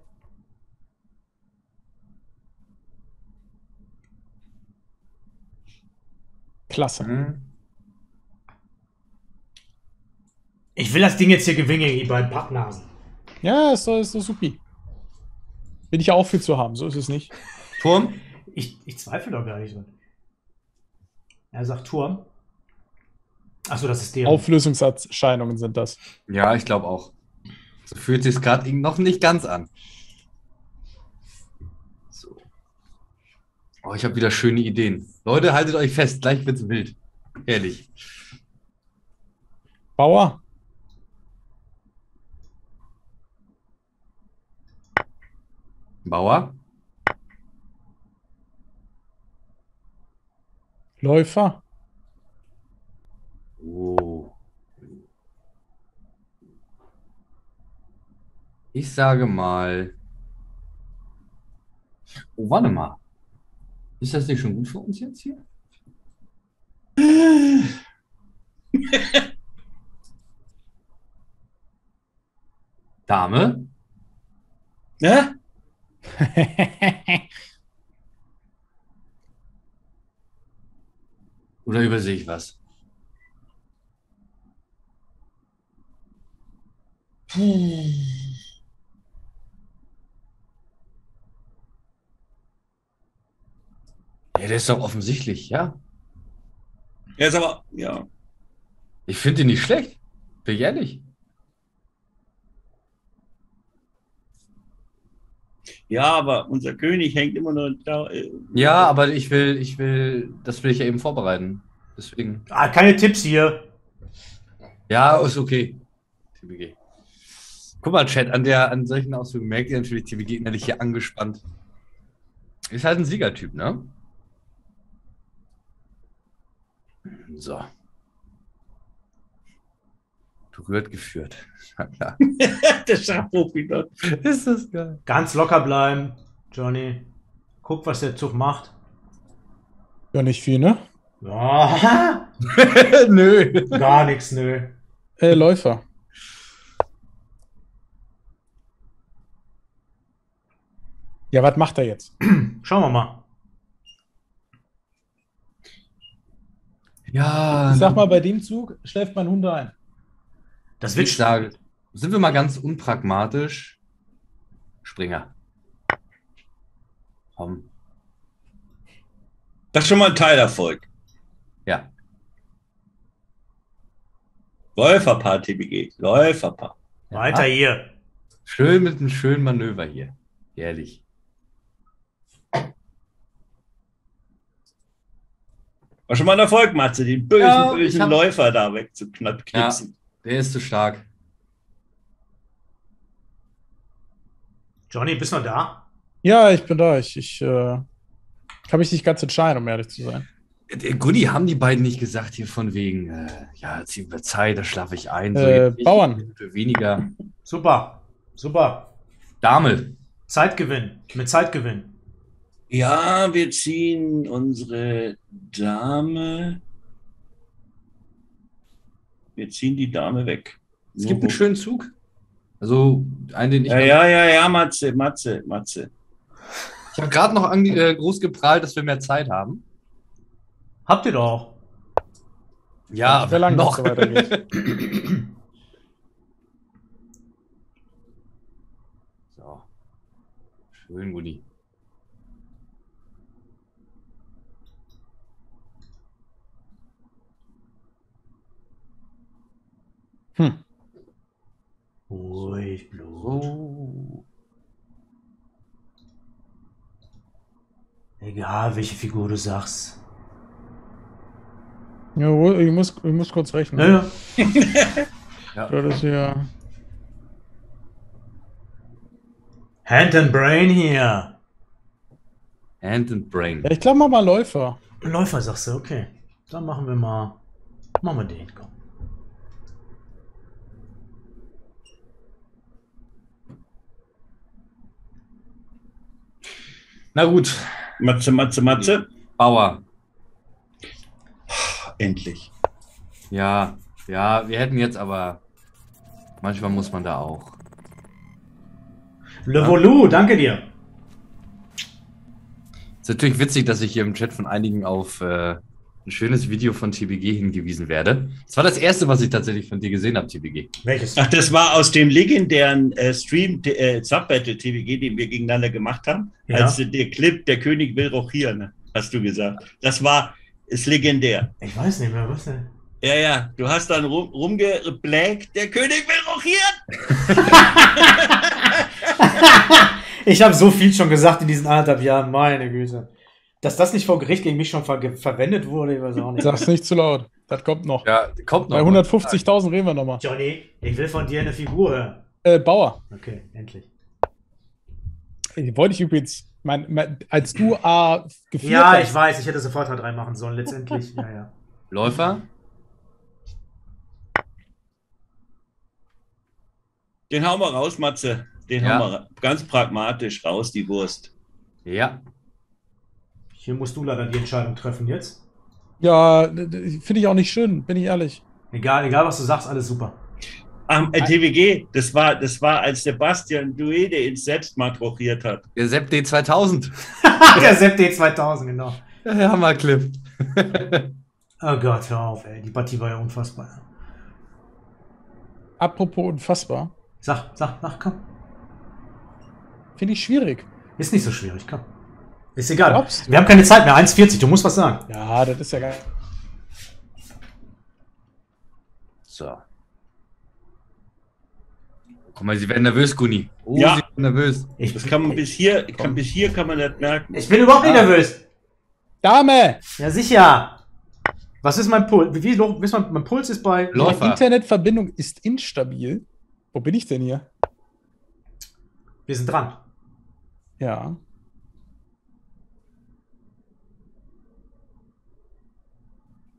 Klasse. Hm. Ich will das Ding jetzt hier gewinnen, die beiden Pappnasen. Ja, ist doch, ist doch supi. Bin ich ja auch viel zu haben, so ist es nicht. Turm. Ich, ich zweifle doch gar nicht dran. Er sagt Turm. Achso, das ist der. Auflösungserscheinungen sind das. Ja, ich glaube auch. So fühlt sich gerade noch nicht ganz an. So. Oh, ich habe wieder schöne Ideen. Leute, haltet euch fest, gleich wird's wild. Ehrlich. Bauer, Bauer? Läufer, Oh. Ich sage mal. Oh, warte mal. Ist das nicht schon gut für uns jetzt hier? Dame? Ja? Oder übersehe ich was? Ja, der ist doch offensichtlich, ja. Er ist aber, ja. Ich finde ihn nicht schlecht. Bin ich ehrlich. Ja, aber unser König hängt immer noch da. äh, Ja, aber ich will, ich will, das will ich ja eben vorbereiten. Deswegen. Ah, keine Tipps hier. Ja, ist okay. TBG. Guck mal, Chat, an, der, an solchen Ausführungen merkt ihr natürlich, TBG innerlich hier angespannt. Ist halt ein Siegertyp, ne? So. Berührt geführt. Na klar. Der Schachprofilot. Ist das geil. Ganz locker bleiben, Johnny. Guck, was der Zug macht. ja nicht viel, ne? Ja, Nö. gar nichts, nö. Äh, Läufer. Ja, was macht er jetzt? Schauen wir mal. Ja, Ich sag mal, bei dem Zug schläft mein Hund ein. Das wird ich sage, sind wir mal ganz unpragmatisch. Springer. Komm. Das ist schon mal ein Teilerfolg. Ja. Läuferpaar, TBG. Läuferpaar. weiter hier. Schön mit einem schönen Manöver hier. Ehrlich. War schon mal ein Erfolg, Matze, den bösen, Ja, bösen hab- Läufer da wegzuknipsen. Der ist zu stark. Johnny, bist du noch da? Ja, ich bin da. Ich, ich äh, kann mich nicht ganz entscheiden, um ehrlich zu sein. Äh, Gudi, haben die beiden nicht gesagt hier von wegen, äh, ja, jetzt wird Zeit, da schlafe ich ein. Äh, nicht, Bauern. Weniger. Super, super. Dame. Zeitgewinn, mit Zeitgewinn. Ja, wir ziehen unsere Dame. Wir ziehen die Dame weg. Es gibt einen schönen Zug. Also, einen, den ich. Ja, ja, ja, ja, Matze, Matze, Matze. Ich habe gerade noch ange äh, groß geprahlt, dass wir mehr Zeit haben. Habt ihr doch. Ja, Sehr lang, noch. so weitergeht. so. Schön, Gudi. Hm. Ruhig, Blut. Oh. Egal, welche Figur du sagst. Ja, ich muss, ich muss kurz rechnen. Naja, Das ist ja. Hand and Brain hier. Hand and Brain. Ja, ich glaube mal mal Läufer. Läufer sagst du, okay. Dann machen wir mal. Machen wir den, komm. Na gut, Matze, Matze, Matze. Bauer. Endlich. Ja, ja, wir hätten jetzt aber. Manchmal muss man da auch. Le Volu, danke dir. Ist natürlich witzig, dass ich hier im Chat von einigen auf äh, ein schönes Video von TBG hingewiesen werde. Das war das erste, was ich tatsächlich von dir gesehen habe, TBG. Welches? Ach, das war aus dem legendären äh, Stream äh, Subbattle TVG, den wir gegeneinander gemacht haben. Ja. Als äh, der Clip Der König will rochieren, hast du gesagt. Das war ist legendär. Ich weiß nicht mehr, was denn? Ja, ja, du hast dann rum, rumgeblägt, der König will rochieren. ich habe so viel schon gesagt in diesen anderthalb Jahren, meine Güte. Dass das nicht vor Gericht gegen mich schon ver verwendet wurde, ich weiß auch nicht. Sag's nicht zu laut. Das kommt noch. Ja, kommt noch. Bei 150.000 reden wir nochmal. Johnny, ich will von dir eine Figur hören. Äh, Bauer. Okay, endlich. Ey, Wollte ich übrigens, mein, mein, als du A geführt Ja, hast, ich weiß, ich hätte sofort halt reinmachen sollen, letztendlich. Ja, ja. Läufer? Den hauen wir raus, Matze. Den Ja. hauen wir ganz pragmatisch raus, die Wurst. Ja. Hier musst du leider die Entscheidung treffen jetzt. Ja, finde ich auch nicht schön, bin ich ehrlich. Egal, egal was du sagst, alles super. Ach, äh, TWG, das war, das war, als Sebastian Duede ins Selbstmord rochiert hat. Der Sepp D2000. Der Sepp D2000, genau. Ja, ja, Hammerclip. Oh Gott, hör auf, ey. Die Partie war ja unfassbar. Apropos unfassbar. Sag, sag, sag, komm. Finde ich schwierig. Ist nicht so schwierig, komm. Ist egal. Glaubst du? Wir haben keine Zeit mehr. 1,40, du musst was sagen. Ja, das ist ja geil. So. Guck mal, sie werden nervös, Guni. Oh, Ja. sie werden nervös. Ich, Das kann man bis hier, kann, bis hier kann man das merken. ich bin überhaupt nicht Ah. nervös. Dame! Ja, sicher. Was ist mein Puls? Wie, wie, wie ist mein, Puls ist bei. Läufer. Die Internetverbindung ist instabil. Wo bin ich denn hier? Wir sind dran. Ja.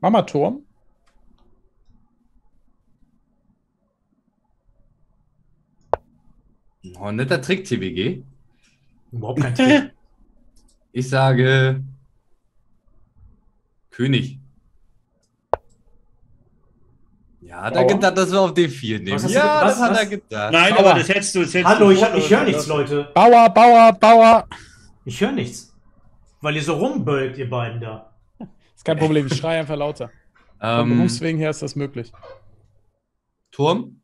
Mama Turm. Oh, netter Trick, TWG. Überhaupt kein Trick. Ich sage König. Ja, hat er Bauer? gedacht, dass wir auf D4 nehmen. Was hast du ja, ge- das was- hat was? er gedacht. Nein, Sauber. aber das hättest du. Das hättest Hallo, du ich, hab- ich höre nichts, Leute. Bauer, Bauer, Bauer. Ich höre nichts. Weil ihr so rumbölkt, ihr beiden da. Ist kein Problem, ich schreie einfach lauter. Von Ähm, Berufswegen her ist das möglich. Turm?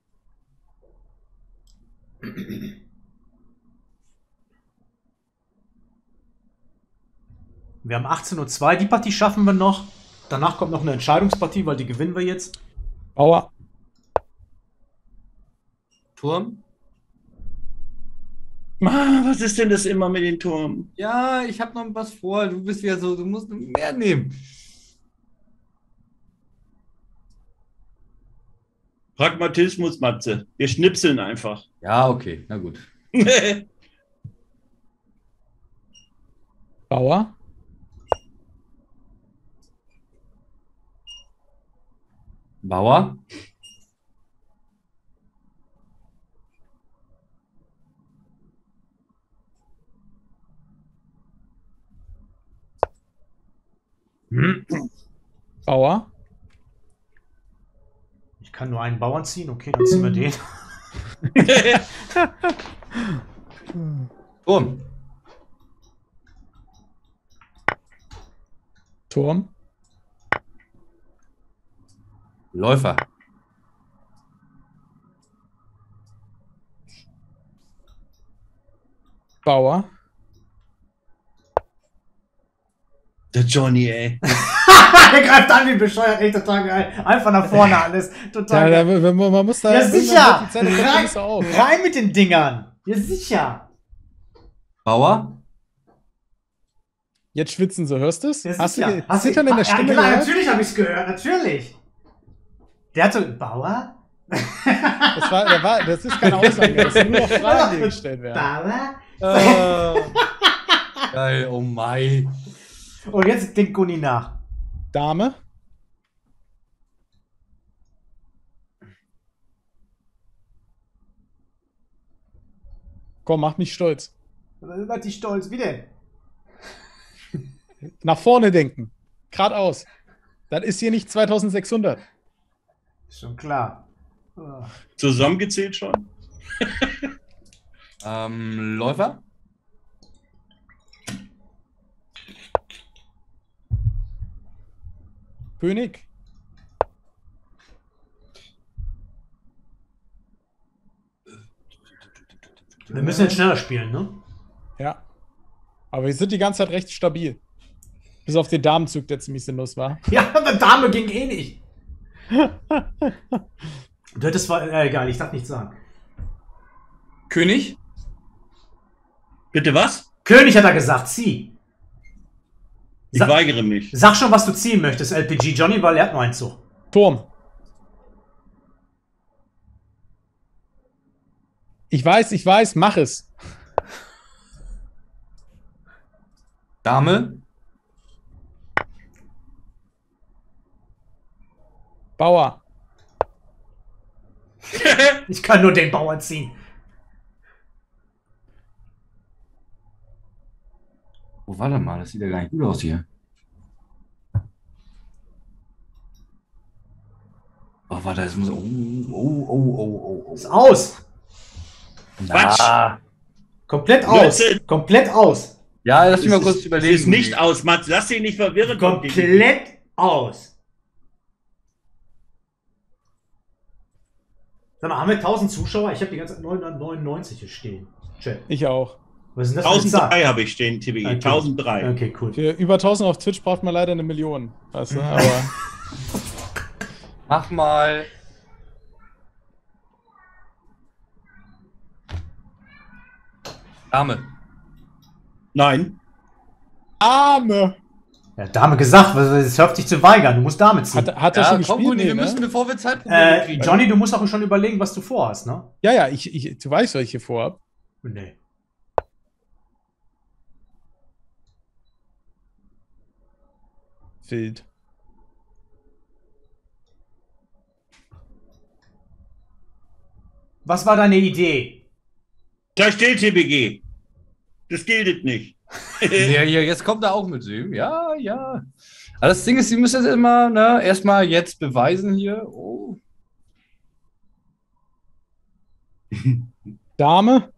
Wir haben 18.02 Uhr. Die Partie schaffen wir noch. Danach kommt noch eine Entscheidungspartie, weil die gewinnen wir jetzt. Bauer. Turm? Ah, was ist denn das immer mit den Turm? Ja, ich habe noch was vor. Du bist wieder so, du musst mehr nehmen. Pragmatismus, Matze. Wir schnipseln einfach. Ja, okay, na gut. Bauer. Bauer? Hm. Bauer. Kann nur einen Bauern ziehen. Okay, dann ziehen wir den. Turm. Turm. Läufer. Bauer. Der Johnny, ey. Der greift an wie bescheuert. Echt total geil. Einfach nach vorne alles. Ja, Total da, geil. man, man muss da. Ja, sicher. Zeit Rein, auf. rein mit den Dingern. Ja, sicher. Bauer? Jetzt schwitzen sie, hörst du es? Ja, Hast du sicher. die Zittern in der Ja, Stimme klar, gehört? Natürlich habe ich es gehört. Natürlich. Der hat so. Bauer? Das, war, der war, das ist keine Aussage, das sind nur noch Fragen, die gestellt werden. Bauer? Äh, geil, oh mein. Und jetzt denkt Gunni nach. Dame. Komm, mach mich stolz. Seid ihr stolz? Wie denn? Nach vorne denken. Geradeaus. Das ist hier nicht 2600. Ist schon klar. Ah. Zusammengezählt schon? Ähm, Läufer? König. Wir müssen jetzt schneller spielen, ne? Ja. Aber wir sind die ganze Zeit recht stabil. Bis auf den Damenzug, der ziemlich sinnlos war. Ja, aber Dame ging eh nicht. Du hättest zwar, äh, egal, ich darf nichts sagen. König? Bitte was? König hat er gesagt, zieh. Ich Sa- weigere mich. Sag schon, was du ziehen möchtest, LPG Johnny, weil er hat nur einen Zug. Turm. Ich weiß, ich weiß, mach es. Dame? Bauer. Ich kann nur den Bauern ziehen. Oh, warte mal, das sieht ja gar nicht gut aus hier. Oh, warte, das muss. Oh, oh, oh, oh, oh, Ist oh. aus. Quatsch. Ah. Komplett aus. Blödsinn. Komplett aus. Ja, lass mich mal ist- kurz überlegen. Es ist nicht aus, Mats. Lass dich nicht verwirren. Komplett aus. Sag mal, haben wir 1000 Zuschauer? Ich habe die ganze Zeit 999 hier stehen. Chat. Ich auch. Was ist denn das für eine Zahl? 1003 habe ich stehen, TBG. Okay. 1003. Okay, cool. Für über 1000 auf Twitch braucht man leider eine Million. Weißt du? Aber Mach mal. Dame. Nein. Arme! Ja, Dame gesagt, es hört dich zu weigern. Du musst Dame ziehen. Hat, hat er Ja, schon komm, gespielt? Nee, wir ne? müssen, bevor wir Zeitprobleme äh. Johnny, du musst auch schon überlegen, was du vorhast, ne? Ja, ja, ich, ich, du weißt, was ich hier vorhab. Nee. Wild. Was war deine Idee? Da steht TBG. Das gilt nicht. Ja, ja, jetzt kommt er auch mit Süden. Ja, ja. Aber das Ding ist, sie müssen jetzt immer, ne, erstmal jetzt beweisen hier. Oh. Dame?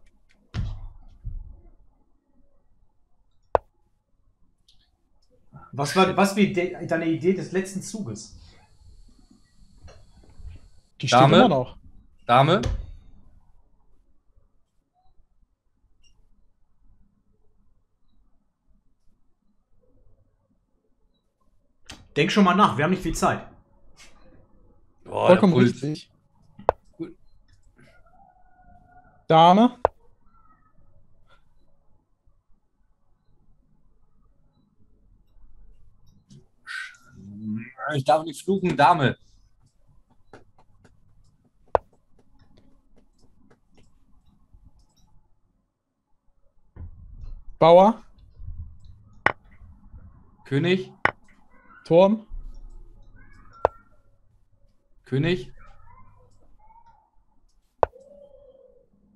Was war was wie de deine Idee des letzten Zuges? Die steht Dame? immer noch. Dame. Denk schon mal nach, wir haben nicht viel Zeit. Boah, Vollkommen richtig. Dame? Ich darf nicht fluchen, Dame. Bauer? König. Turm? König.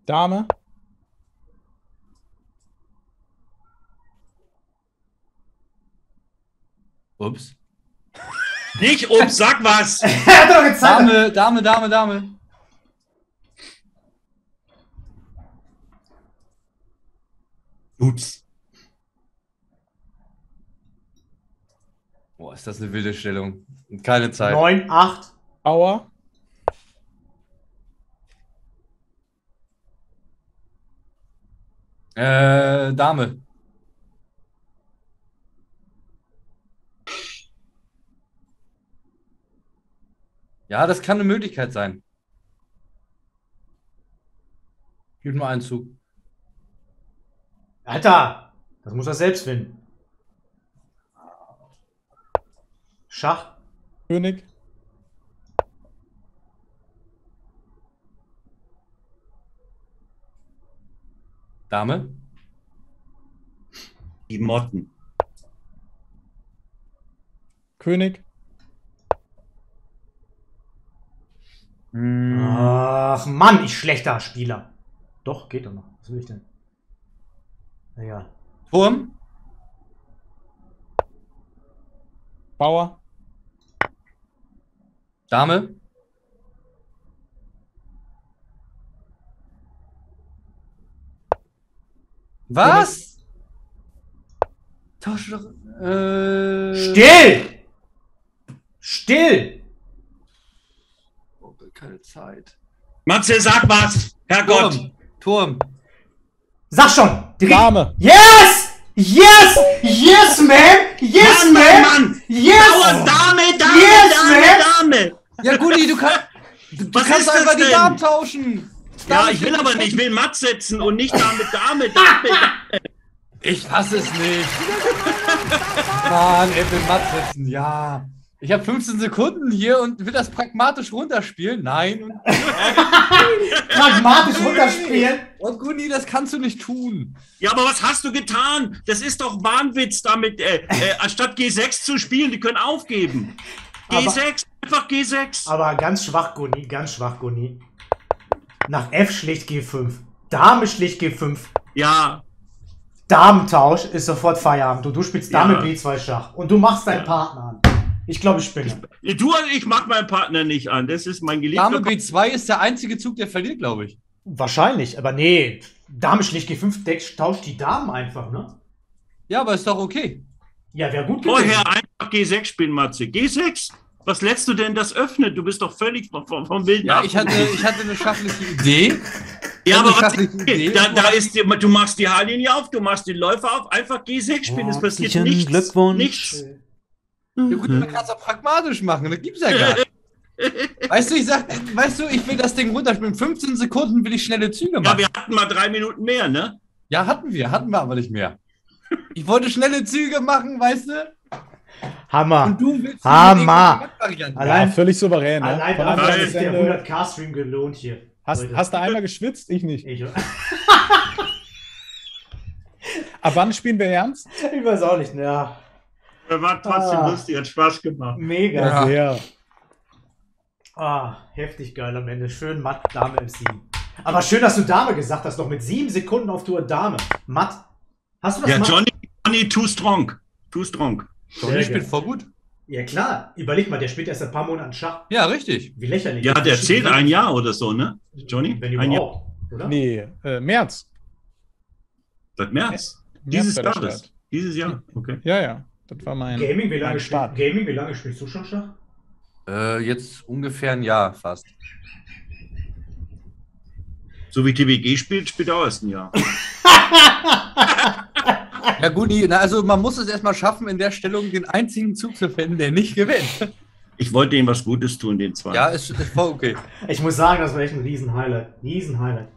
Dame? Ups. Nicht um, sag was. er hat doch gezeigt. Dame, Dame, Dame, Dame. Ups. Boah, ist das eine wilde Stellung. Keine Zeit. 9, 8. Bauer? Äh, Dame. Ja, das kann eine Möglichkeit sein. Gib mal einen Zug. Alter, das muss er selbst finden. Schach. König? Dame. Die Motten. König? Hm. Ach Mann, ich schlechter Spieler. Doch, geht doch noch. Was will ich denn? Naja. Turm. Bauer? Dame. Was? Tausch doch. Äh, Still! Still! Keine Zeit. Matze, sag was. Herrgott. Turm. Turm. Sag schon! Direkt- Dame! Yes! Yes! Yes, man! Yes, Mann, man! Mann, Mann. Yes! Bauer, Dame, Dame, Yes, Dame, man. Dame. Ja, Gudi, du, kann, du, du Was kannst einfach die? Damen tauschen. Ja, Dame ich will aber nicht. Ich will Matt setzen und nicht Dame, Dame, Dame. Ich fasse es nicht. Mann, er will matt setzen, ja. Ich habe 15 Sekunden hier und will das pragmatisch runterspielen. Nein. Und, Pragmatisch runterspielen. und Gudi, das kannst du nicht tun. Ja, aber was hast du getan? Das ist doch Wahnwitz damit, äh, äh, anstatt G6 zu spielen, die können aufgeben. G6, einfach G6. Aber ganz schwach, Goni, ganz schwach, Goni. Nach F schlicht G5. Dame schlicht G5. Ja, Damentausch ist sofort Feierabend. Du, du spielst Dame Ja. B2 Schach. Und du machst deinen Ja. Partner an. Ich glaube, ich spinne. du, ich mag meinen Partner nicht an. Das ist mein geliebter Dame B2 ist der einzige Zug, der verliert, glaube ich. Wahrscheinlich, aber nee. Dame schlicht G5 Deck tauscht die Damen einfach, ne? Ja, aber ist doch okay. Ja, wäre gut gewesen. Vorher einfach G6 spielen, Matze. G6? Was lässt du denn das öffnen? Du bist doch völlig vom, vom, wilden Ja, ich hatte, ich hatte eine schachliche Idee. Ja, aber was, Idee. da, da ist, die- du machst die Haarlinie auf, du machst den Läufer auf, einfach G6 spielen. Es passiert nichts. Glückwunsch. Nichts. Ja, gut, man kann es auch pragmatisch machen. Das gibt's ja gar nicht. Weißt du, ich sag, weißt du, ich will das Ding runterspielen. 15 Sekunden will ich schnelle Züge Ja, machen. wir hatten mal drei Minuten mehr, ne? Ja, hatten wir, hatten wir aber nicht mehr. Ich wollte schnelle Züge machen, weißt du? Hammer. Und du willst Hammer. Allein- ja, völlig souverän. Ne? Allein hat bis sich der Ende. 100k-Stream gelohnt hier. Hast, Leute. hast du einmal geschwitzt? Ich nicht. Ich, Ab wann spielen wir ernst? ich weiß auch nicht, ne? Ja. War trotzdem Ah. lustig, hat Spaß gemacht. Mega. Ja. Sehr. Ah, heftig geil am Ende. Schön matt, Dame F7. Aber schön, dass du Dame gesagt hast, noch mit sieben Sekunden auf Tour Dame. Matt. Hast du das Ja, matt? Johnny, Johnny, too strong. Too strong. Johnny spielt voll gut. Ja klar, überleg mal, der spielt erst ein paar Monate Schach. Ja, richtig. Wie lächerlich. Ja, der zählt ein Jahr oder so, ne? Johnny? Wenn Ein Jahr. oder? Nee, äh, März. Seit März. März Dieses Jahres. Start. Dieses Jahr, okay. Ja, ja. Das war mein, Gaming, wie lange mein Start. Spiel, Gaming, wie lange spielst du schon Schach? Äh, jetzt ungefähr ein Jahr fast. So wie TWG spielt, spielt auch erst ein Jahr. ja gut, also man muss es erstmal schaffen, in der Stellung den einzigen Zug zu finden, der nicht gewinnt. Ich wollte ihm was Gutes tun, den zwei. Ja, ist, ist voll okay. Ich muss sagen, das war echt ein Riesen-Highlight. Riesen-Highlight.